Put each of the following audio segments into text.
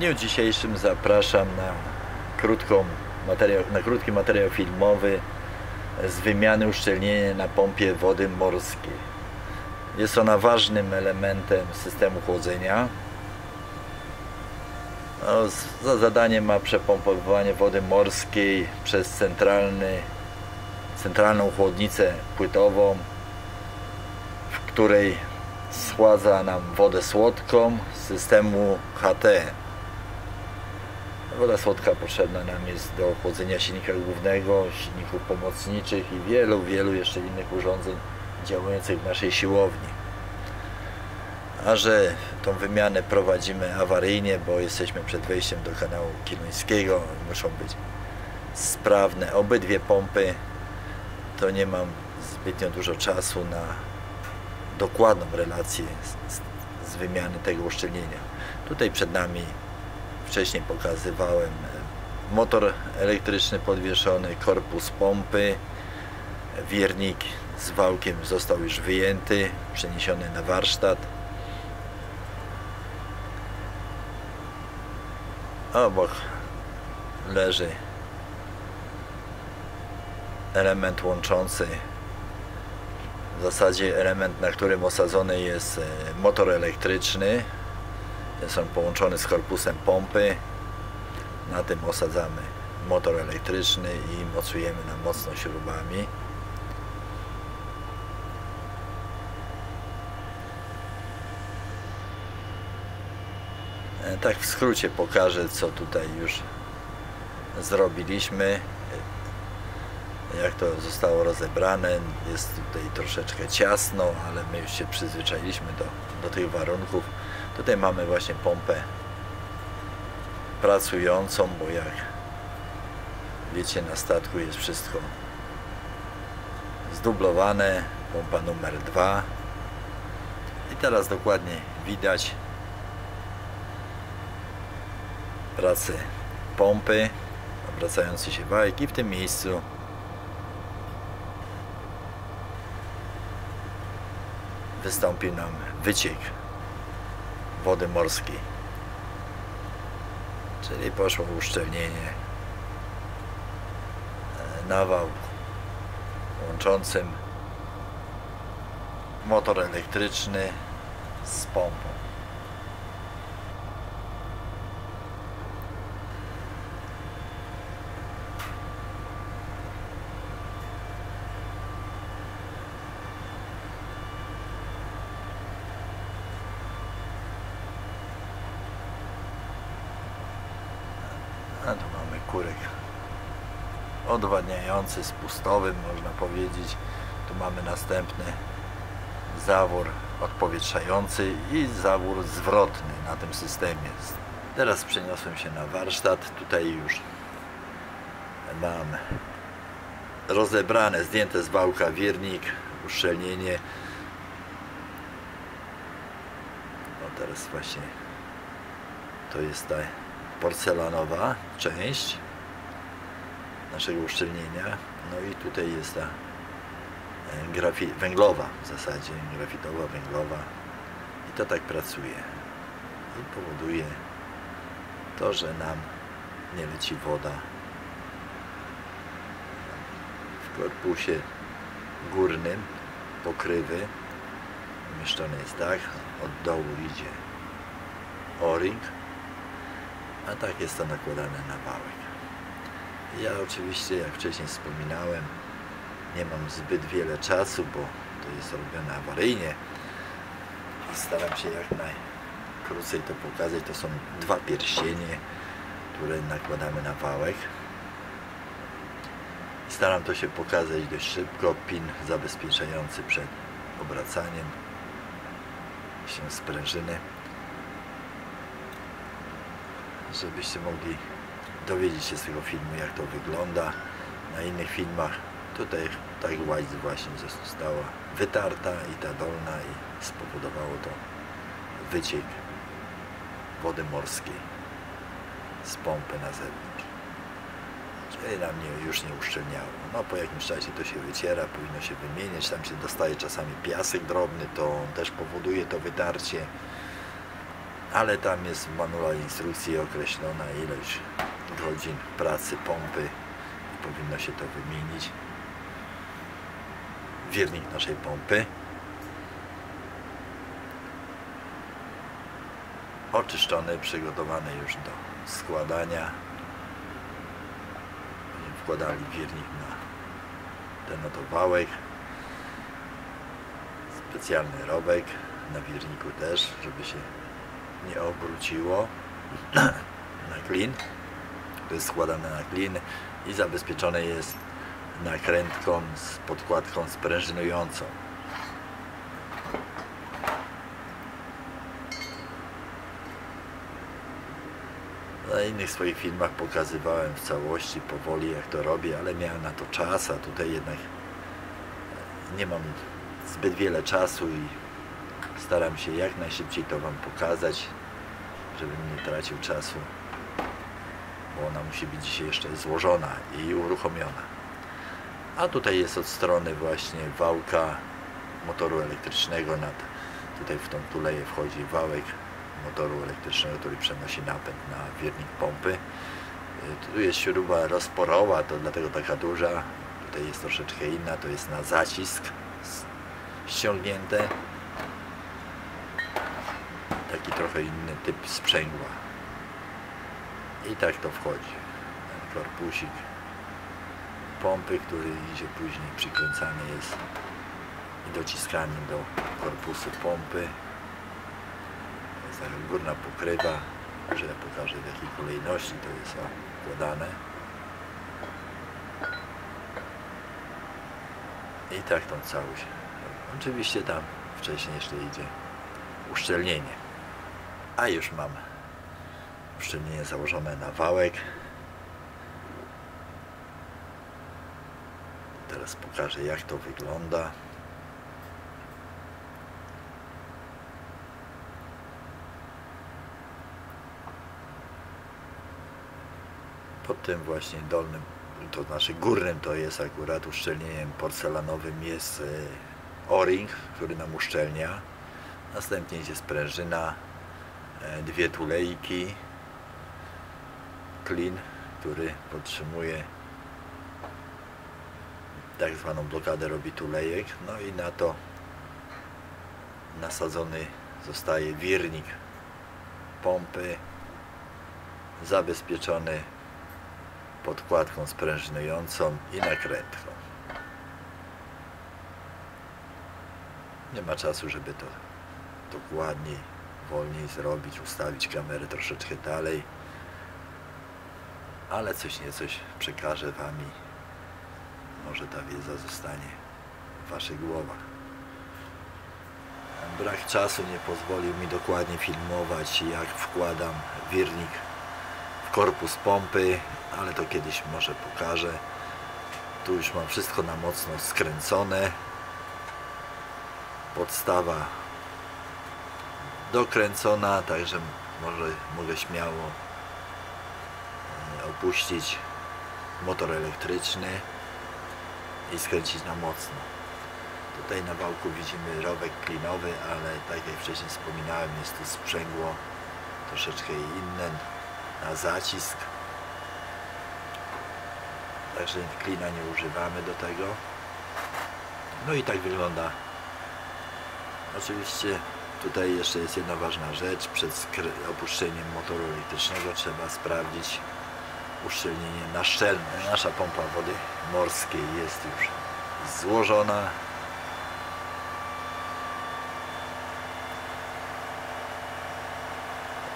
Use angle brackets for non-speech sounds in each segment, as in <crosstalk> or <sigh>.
dniu dzisiejszym zapraszam na, krótką materiał, na krótki materiał filmowy z wymiany uszczelnienia na pompie wody morskiej. Jest ona ważnym elementem systemu chłodzenia. No, za zadanie ma przepompowywanie wody morskiej przez centralny, centralną chłodnicę płytową, w której schładza nam wodę słodką z systemu HT. Woda słodka potrzebna nam jest do chłodzenia silnika głównego, silników pomocniczych i wielu, wielu jeszcze innych urządzeń działających w naszej siłowni. A że tą wymianę prowadzimy awaryjnie, bo jesteśmy przed wejściem do kanału Kiluńskiego, muszą być sprawne obydwie pompy, to nie mam zbytnio dużo czasu na dokładną relację z, z, wymiany tego uszczelnienia. Tutaj przed nami wcześniej pokazywałem e, motor elektryczny podwieszony, korpus pompy, wiernik z wałkiem został już wyjęty, przeniesiony na warsztat. Obok leży element łączący w zasadzie element, na którym osadzony jest e, motor elektryczny jest on połączony z korpusem pompy na tym osadzamy motor elektryczny i mocujemy na mocno śrubami e, tak w skrócie pokażę co tutaj już zrobiliśmy jak to zostało rozebrane. Jest tutaj troszeczkę ciasno, ale my już się przyzwyczailiśmy do, do tych warunków. Tutaj mamy właśnie pompę pracującą, bo jak wiecie na statku jest wszystko zdublowane. Pompa numer 2 i teraz dokładnie widać pracę pompy obracający się wałek i w tym miejscu. Wystąpił nam wyciek wody morskiej. Czyli poszło uszczelnienie e, na wał łączącym motor elektryczny z pompą. A tu mamy kurek odwadniający z pustowym, można powiedzieć. Tu mamy następny zawór odpowietrzający i zawór zwrotny na tym systemie. Teraz przeniosłem się na warsztat. Tutaj już mam rozebrane, zdjęte z wałka wiernik, uszczelnienie. No teraz właśnie to jest ta porcelanowa część naszego uszczelnienia. No i tutaj jest ta e, grafi węglowa w zasadzie, grafitowa, węglowa. I to tak pracuje. I powoduje to, że nam nie leci woda w korpusie górnym pokrywy. Umieszczony jest dach, od dołu idzie o-ring a tak jest to nakładane na wałek. Ja oczywiście, jak wcześniej wspominałem, nie mam zbyt wiele czasu, bo to jest robione awaryjnie i staram się jak najkrócej to pokazać. To są dwa pierścienie, które nakładamy na wałek. Staram to się pokazać dość szybko. Pin zabezpieczający przed obracaniem się sprężyny żebyście mogli dowiedzieć się z tego filmu, jak to wygląda na innych filmach. Tutaj tak łaźdź właśnie została wytarta i ta dolna i spowodowało to wyciek wody morskiej z pompy na zewnątrz. Czyli na mnie już nie uszczelniało. No po jakimś czasie to się wyciera, powinno się wymieniać, tam się dostaje czasami piasek drobny, to on też powoduje to wytarcie ale tam jest w manuale instrukcji określona ilość godzin pracy pompy. Powinno się to wymienić wiernik naszej pompy. Oczyszczony, przygotowany już do składania. Wkładali wiernik na ten oto wałek. Specjalny robek na wierniku też, żeby się nie obróciło. <clears throat> Na klin. To jest składane na klin i zabezpieczone jest nakrętką z podkładką sprężynującą. Na innych swoich filmach pokazywałem w całości powoli jak to robię, ale miałem na to czas, a tutaj jednak nie mam zbyt wiele czasu i staram się jak najszybciej to Wam pokazać, żebym nie tracił czasu, bo ona musi być dzisiaj jeszcze złożona i uruchomiona. A tutaj jest od strony właśnie wałka motoru elektrycznego, nad, tutaj w tą tuleję wchodzi wałek motoru elektrycznego, który przenosi napęd na wiernik pompy. Tu jest śruba rozporowa, to dlatego taka duża. Tutaj jest troszeczkę inna, to jest na zacisk ściągnięte. Taki trochę inny typ sprzęgła. I tak to wchodzi. Ten korpusik pompy, który idzie później przykręcany jest i dociskany do korpusu pompy. Jest taka górna pokrywa, że ja pokażę w jakiej kolejności to jest układane. I tak tą całość. Oczywiście tam wcześniej jeszcze idzie uszczelnienie. A już mam uszczelnienie założone na wałek. Teraz pokażę jak to wygląda. Pod tym właśnie dolnym, to znaczy górnym to jest akurat uszczelnieniem porcelanowym jest e, o-ring, który nam uszczelnia. Następnie idzie sprężyna, dwie tulejki, klin, który podtrzymuje tak zwaną blokadę robi tulejek, no i na to nasadzony zostaje wirnik pompy zabezpieczony podkładką sprężynującą i nakrętką. Nie ma czasu, żeby to dokładniej, wolniej zrobić, ustawić kamerę troszeczkę dalej, ale coś niecoś przekażę Wam i może ta wiedza zostanie w Waszych głowach. Brak czasu nie pozwolił mi dokładnie filmować jak wkładam wirnik w korpus pompy, ale to kiedyś może pokażę. Tu już mam wszystko na mocno skręcone. Podstawa dokręcona, także może mogę śmiało e, opuścić motor elektryczny i skręcić na mocno. Tutaj na wałku widzimy rowek klinowy, ale tak jak wcześniej wspominałem jest tu sprzęgło troszeczkę inne na zacisk. Także klina nie używamy do tego. No i tak wygląda. Oczywiście tutaj jeszcze jest jedna ważna rzecz. Przed opuszczeniem motoru elektrycznego trzeba sprawdzić uszczelnienie naszczelne. Nasza pompa wody morskiej jest już złożona.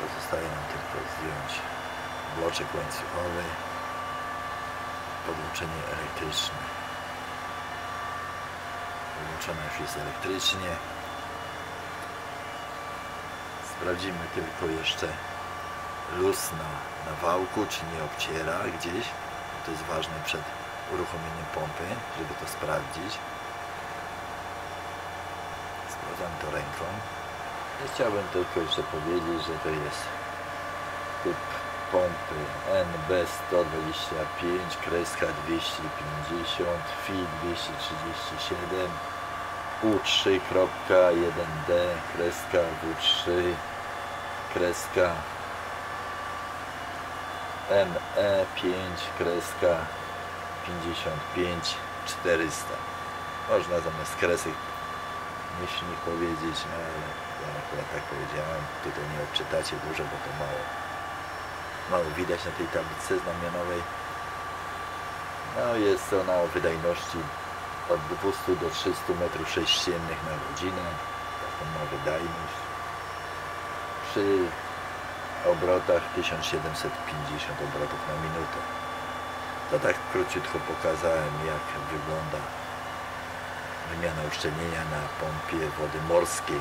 Pozostaje nam tylko zdjąć bloczek łańcuchowy, podłączenie elektryczne. Podłączona już jest elektrycznie. Sprawdzimy tylko jeszcze luz na, na wałku, czy nie obciera gdzieś. To jest ważne przed uruchomieniem pompy, żeby to sprawdzić. Sprawdzam to ręką. I chciałbym tylko jeszcze powiedzieć, że to jest typ pompy NB125, kreska 250, FI 237, U3.1D, kreska W3 kreska ME5 kreska 55 400 można zamiast kresek myślnik powiedzieć ale ja akurat tak powiedziałem tutaj nie odczytacie dużo bo to mało. Mało widać na tej tablicy znamionowej. No jest ona o wydajności od 200 do 300 metrów sześciennych na godzinę. Taką ma wydajność przy obrotach 1750 obrotów na minutę. To tak króciutko pokazałem jak wygląda wymiana uszczelnienia na pompie wody morskiej